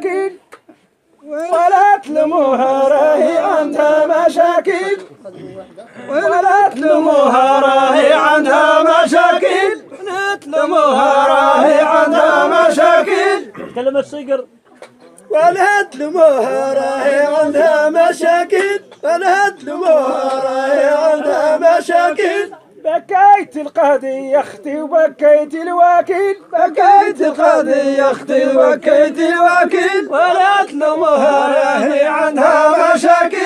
مشاكل. ولا تلموها راهي عندها مشاكل. ولا تلموها راهي عندها مشاكل. ولا تلموها راهي عندها مشاكل. كلمة صقر ولا تلموها راهي عندها مشاكل. ولا تلموها راهي عندها مشاكل. بكيت القاضي يا أختي وبكيت الوكيل. بكيت القاضي يا أختي وبكيت الوكيل. ولا تلوموها راهي عندها مشاكل.